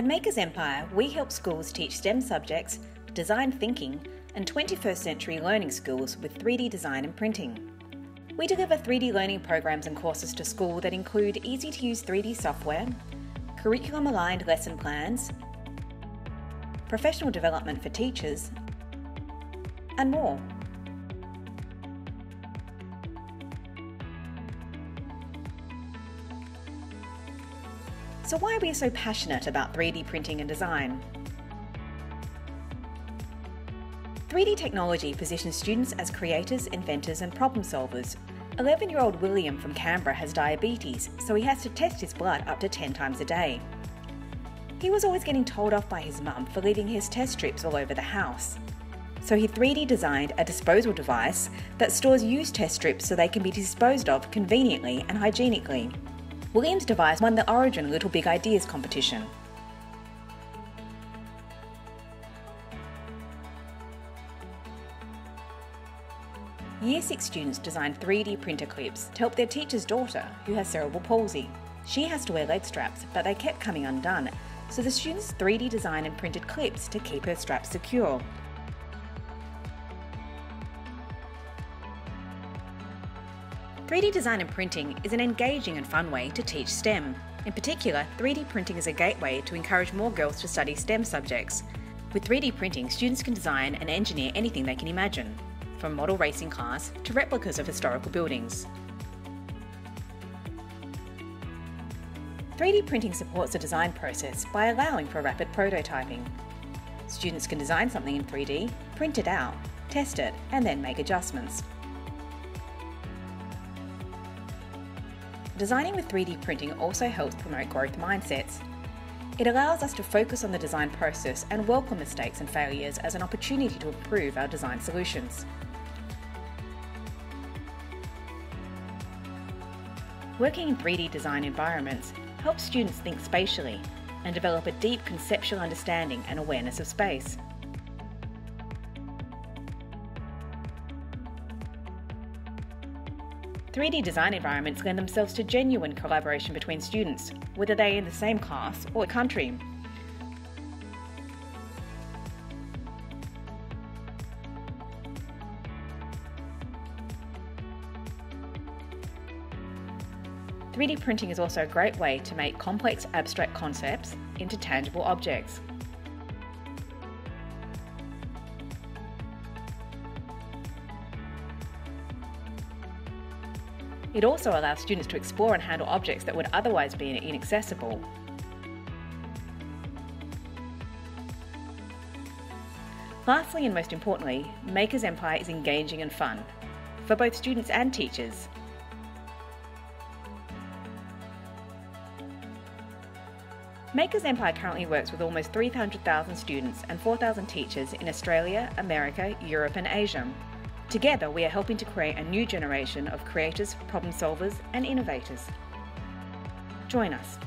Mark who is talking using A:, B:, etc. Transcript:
A: At Makers Empire, we help schools teach STEM subjects, design thinking, and 21st century learning skills with 3D design and printing. We deliver 3D learning programs and courses to school that include easy to use 3D software, curriculum aligned lesson plans, professional development for teachers, and more. So, why are we so passionate about 3D printing and design? 3D technology positions students as creators, inventors, and problem solvers. 11 year old William from Canberra has diabetes, so he has to test his blood up to 10 times a day. He was always getting told off by his mum for leaving his test strips all over the house. So he 3D designed a disposal device that stores used test strips so they can be disposed of conveniently and hygienically. William's device won the Origin Little Big Ideas competition. Year 6 students designed 3D printer clips to help their teacher's daughter, who has cerebral palsy. She has to wear leg straps, but they kept coming undone, so the students 3D designed and printed clips to keep her straps secure. 3D design and printing is an engaging and fun way to teach STEM. In particular, 3D printing is a gateway to encourage more girls to study STEM subjects. With 3D printing, students can design and engineer anything they can imagine, from model racing cars to replicas of historical buildings. 3D printing supports the design process by allowing for rapid prototyping. Students can design something in 3D, print it out, test it, and then make adjustments. Designing with 3D printing also helps promote growth mindsets. It allows us to focus on the design process and welcome mistakes and failures as an opportunity to improve our design solutions. Working in 3D design environments helps students think spatially and develop a deep conceptual understanding and awareness of space. 3D design environments lend themselves to genuine collaboration between students, whether they are in the same class or country. Three D printing is also a great way to make complex abstract concepts into tangible objects. It also allows students to explore and handle objects that would otherwise be inaccessible. Lastly and most importantly, Makers Empire is engaging and fun for both students and teachers. Makers Empire currently works with almost 300,000 students and 4,000 teachers in Australia, America, Europe and Asia. Together, we are helping to create a new generation of creators, problem solvers, and innovators. Join us